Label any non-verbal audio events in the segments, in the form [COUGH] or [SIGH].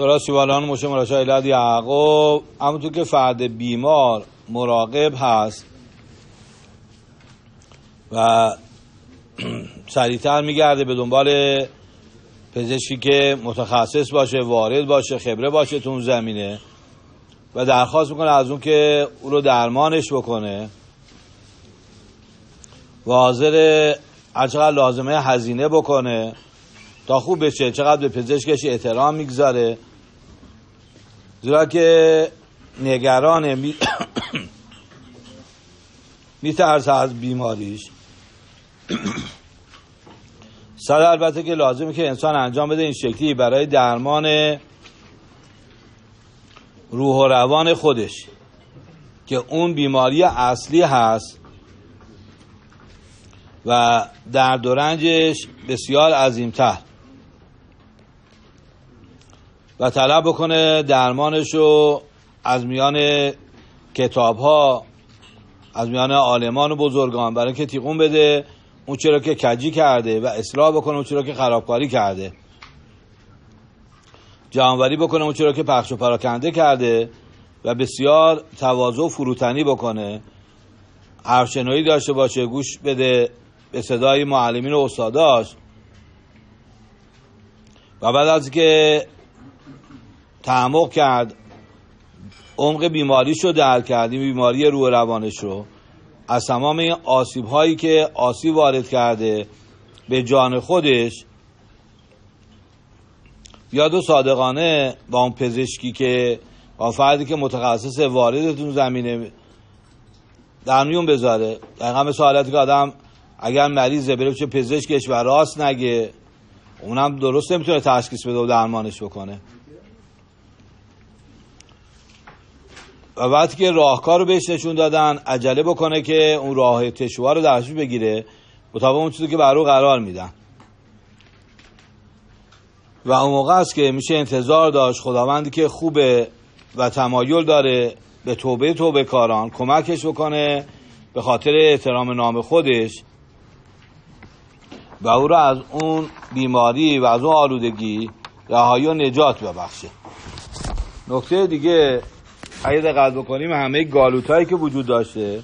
تورا سیوالان مشه مراشا ایلاد یعقوب. همونطور که فرد بیمار مراقب هست. و [CLEARS THROAT] سریعتر میگرده به دنبال پزشکی که متخصص باشه وارد باشه خبره باشه تو اون زمینه. و درخواست می‌کنه از اون که او رو درمانش بکنه. و حاضر هرچقدر لازمه هزینه بکنه تا خوب بشه چقدر به پزشکش احترام می‌گذاره. زیرا که نگرانه می... [COUGHS] میترسه از بیماریش. [COUGHS] صد البته که لازمه که انسان انجام بده این شکلی برای درمان روح و روان خودش که اون بیماری اصلی هست و درد و رنجش بسیار عظیمتر. و طلب بکنه درمانش رو از میان کتاب ها از میان عالمان و بزرگان برای که تیقون بده اون چرا که کجی کرده و اصلاح بکنه اون چرا که خرابکاری کرده. جانوری بکنه اون چرا که پخش و پراکنده کرده و بسیار تواضع و فروتنی بکنه. حرفشنویی داشته باشه گوش بده به صدای معلمین و استاداش. و بعد از که تعمق کرد. عمق بیماریش رو درک کرد. این بیماری روح روانش رو. از تمام این آسیب هایی که آسیب وارد کرده به جان خودش یاد و صادقانه با اون پزشکی که با فردی که متخصص واردتون زمینه در میون بذاره. دقیقا مثل حالتی که آدم اگر مریضه بره چه پزشکش و راست نگه اونم درست نمی‌تونه تشخیص بده و درمانش بکنه. و وقتی که راهکار رو بهش نشون دادن عجله بکنه که اون راه تشوار رو درش بگیره مطابق اون چیزی که برو قرار میدن. و اون موقع است که میشه انتظار داشت خداوندی که خوبه و تمایل داره به توبه توبه کاران کمکش بکنه به خاطر احترام نام خودش. و او رو از اون بیماری و از اون آلودگی رهایی و نجات ببخشه. نکته دیگه اگه دقت بکنیم همه گالوت هایی که وجود داشته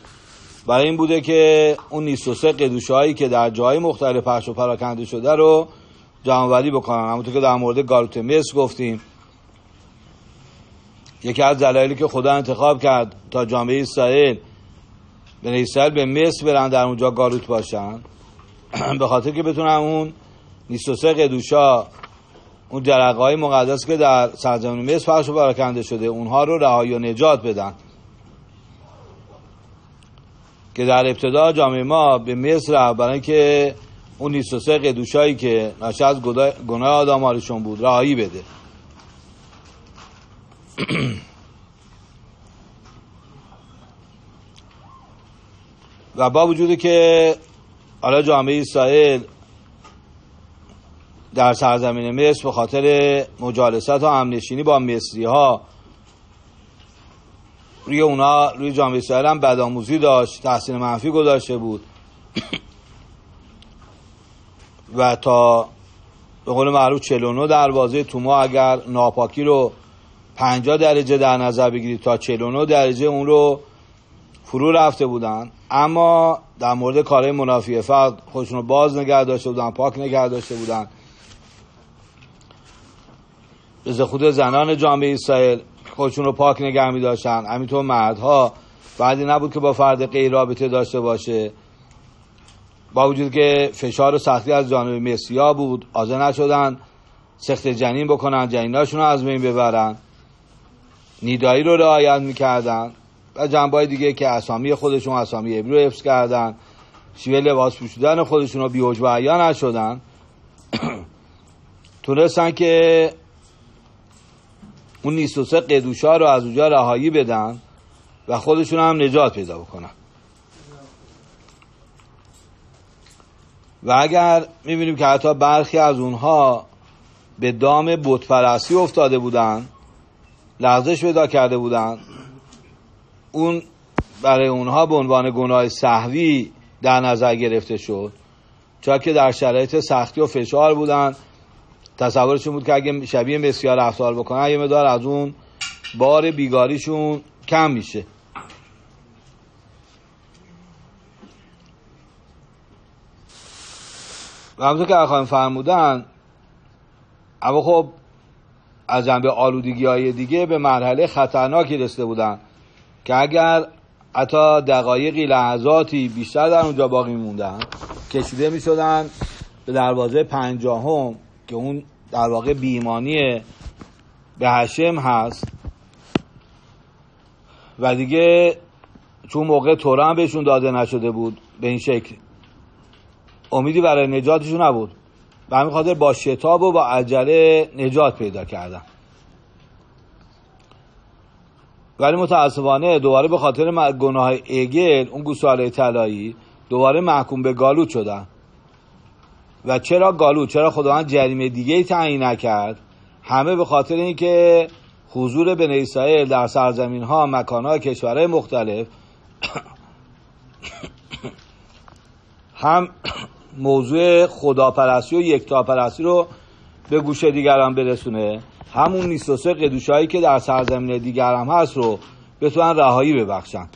برای این بوده که اون نیست و سه قدوشه هایی که در جای مختلف پخش و پراکنده شده رو جمعوری بکنن. همونطور که در مورد گالوت مصر گفتیم. یکی از دلایلی که خدا انتخاب کرد تا جامعه اسرائیل به اسرائیل به مصر برن در اونجا گالوت باشن [CLEARS THROAT] به خاطر که بتونن اون نیست و سه قدوشا اون درقه های مقدس که در سرزمین مصر پخش و شده اونها رو رهایی و نجات بدن. که در ابتدا جامعه ما به مصر رفت برای اینکه اون نیست و سه قدوشایی که ناشی از گناه آدمارشون بود رهایی بده. [CLEARS THROAT] و با وجودی که حالا جامعه اسرائیل در سرزمین مصر به خاطر مجالست و همنشینی با مصری ها روی اونا روی جامعه اسرائیل هم بدآموزی داشت تحسین منفی گذاشته بود. و تا به قول معروف 49 دروازه توما اگر ناپاکی رو 50 درجه در نظر بگیرید تا 49 درجه اون رو فرو رفته بودن. اما در مورد کارهای منافی فقط خودشون رو باز نگه داشته بودن پاک نگه داشته بودن. به خود زنان جامعه اسرائیل خودشون رو پاک نگه می داشتن همینطور مردها بعدی نبود که با فرد غیر رابطه داشته باشه. با وجود که فشار و سختی از جانب مسیا بود آزه نشدن سخت جنین بکنن جنیناشون رو از بین ببرن. نیدایی رو رعایت می‌کردن و جنبای دیگه که اسامی خودشون اسامی ابرو حفظ کردن. شیوه لباس پوشیدن خودشون رو بیوج و نشدن. [CLEARS THROAT] تونستن که اون نیست و سه قدوشا رو از اونجا رهایی بدن و خودشون هم نجات پیدا بکنن. و اگر می‌بینیم که حتی برخی از اونها به دام بتپرستی افتاده بودن لغزش پیدا کرده بودن اون برای اونها به عنوان گناه صحوی در نظر گرفته شد چون که در شرایط سختی و فشار بودن تصورشون بود که اگه شبیه بسیار رفتار بکنن یه مدار از اون بار بیگاریشون کم میشه. و همونطور که اخواهم فرمودن اما خب از جنبه آلودگی های دیگه به مرحله خطرناکی رسیده بودن که اگر حتی دقایقی لحظاتی بیشتر در اونجا باقی موندن کشیده می شدن به دروازه پنجاهم. که اون در واقع بیمانی به هشم هست. و دیگه چون موقع تورا هم بهشون داده نشده بود به این شکل امیدی برای نجاتشون نبود. به همین خاطر با شتاب و با عجله نجات پیدا کردن. ولی متاسفانه دوباره به خاطر گناه ایگل اون گوساله طلایی دوباره محکوم به گالوت شدن. و چرا گالوت چرا خداوند جریمه دیگه ای تعیین نکرد؟ همه به خاطر اینکه حضور بن اسرائیل در سرزمین ها مکان ها کشورهای مختلف [COUGHS] هم موضوع خداپرستی و یکتاپرستی رو به گوش دیگران برسونه همون نیست و قدوشایی که در سرزمین دیگر هم هست رو بتونن رهایی ببخشن.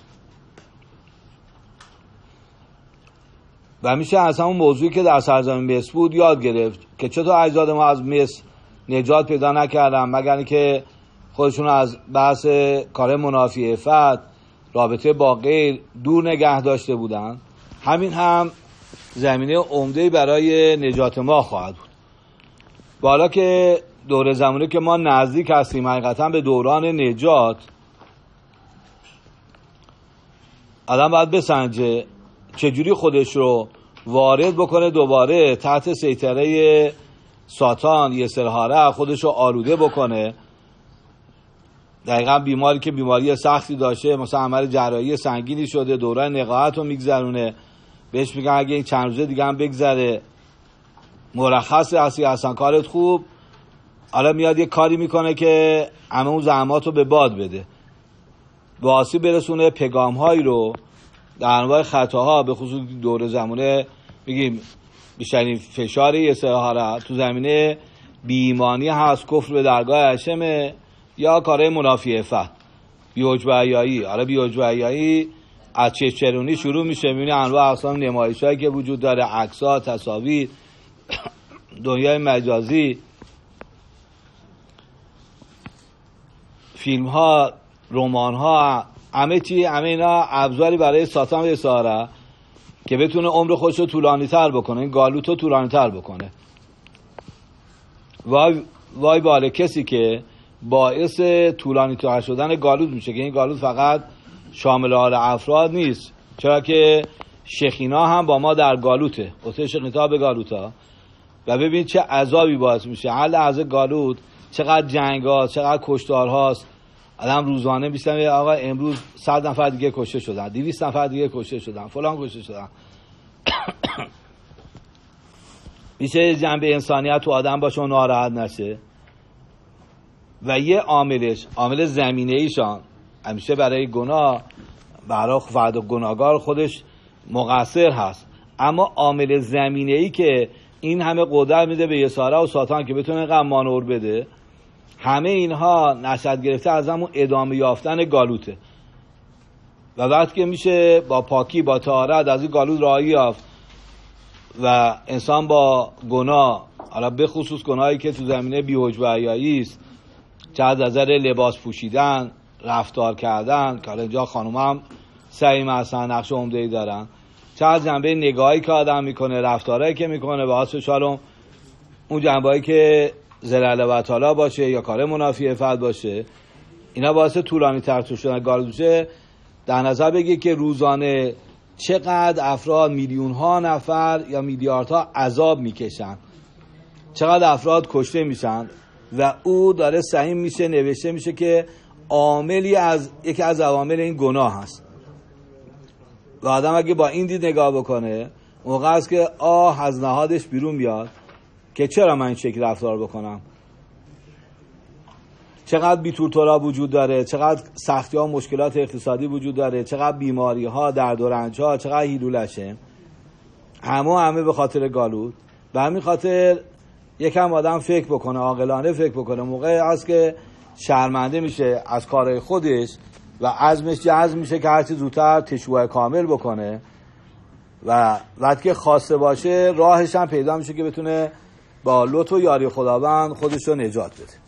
و میشه از همون موضوعی که در سرزمین مصر بود یاد گرفت که چطور اجداد ما از مصر نجات پیدا نکردن مگر که خودشون از بحث کار منافی افت رابطه با غیر دور نگه داشته بودن. همین هم زمینه عمده برای نجات ما خواهد بود. بالا که دور زمانی که ما نزدیک هستیم حقیقتا به دوران نجات آدم باید بسنجه. چجوری خودش رو وارد بکنه دوباره تحت سیطره ساتان یه سرهاره خودش رو آلوده بکنه. دقیقا بیماری که بیماری سختی داشته مثلا عمل جراحی سنگینی شده دوران نقاهت رو میگذرونه. بهش میگن اگه این چند روزه دیگه هم بگذره. مرخص هستی اصلا کارت خوب. حالا میاد یه کاری می‌کنه که همه اون زحمات رو به باد بده. به برسونه پگام هایی رو در انواع خطاها به خصوص دور زمانه بگیم بیشترین فشار یه تو زمینه بیمانی هست کفر به درگاه هشمه یا کارهای منافی افت بیوج و ایایی حالا بیوج و ایایی از چرونی شروع میشه؟ می‌بینی انواع اقسام نمایش هایی که وجود داره عکس تصاویر [COUGHS] دنیای مجازی. فیلم ها رمان ها همه چی همه اینا ابزاری برای ساتان اساره که بتونه عمر خودش رو طولانی تر بکنه این گالوت رو طولانی تر بکنه. وای وای باله کسی که باعث طولانی تر شدن گالوت میشه که این گالوت فقط شامل حال افراد نیست. چرا که شخینا هم با ما در گالوته. قطعه شخینا به گالوتا. و ببین چه عذابی باعث میشه. حل از گالوت چقدر جنگ هاست چقدر کشتار هاست. آدم روزانه میستم آقا امروز صد نفر دیگه کشته شدن دیویست نفر دیگه کشته شدن فلان کشته شدن. [COUGHS] میشه جنبه انسانیت تو آدم باشه و ناراحت نشه. و یه عاملش عامل زمینه ایشان همیشه برای گناه برای فرد و گناهگار خودش مقصر هست. اما عامل زمینه ای که این همه قدرت میده به یساره و ساتان که بتونه اینقدر مانور بده همه اینها نشد گرفته از همون ادامه یافتن گالوته. و وقتی که میشه با پاکی با تهارت از این گالوت راهی یافت و انسان با گناه حالا به خصوص گناهی که تو زمینه بیوج و است چه از نظر لباس پوشیدن رفتار کردن که حالا اینجا خانوم هم سعیم هستن نقش عمده ای دارن چه از جنبه نگاهی که آدم می‌کنه رفتارهایی که می‌کنه باعث شالم اون جنبه که زلال و تعالی باشه یا کار منافی فرد باشه. اینا باعث طولانی تر شدن گالوشه در نظر بگی که روزانه چقدر افراد میلیون ها نفر یا میلیاردها عذاب می‌کشن. چقدر افراد کشته میشن و او داره سعیم میشه نوشته میشه که عاملی از یکی از عوامل این گناه هست. و آدم اگه با این دید نگاه بکنه موقع است که آه از نهادش بیرون بیاد. که چرا من این شکل رفتار بکنم؟ چقدر بیتور تورا وجود داره؟ چقدر سختی ها مشکلات اقتصادی وجود داره؟ چقدر بیماری ها درد و رنج ها چقدر هیلولشه همه همه به خاطر گالود. به همین خاطر یکم آدم فکر بکنه عاقلانه فکر بکنه. موقع است که شرمنده میشه از کارهای خودش و عزمش جزم میشه که هرچی زودتر تشوه کامل بکنه و وقتی که خواسته باشه راهش هم پیدا میشه که بتونه با لطف و یاری خداوند خودش رو نجات بده.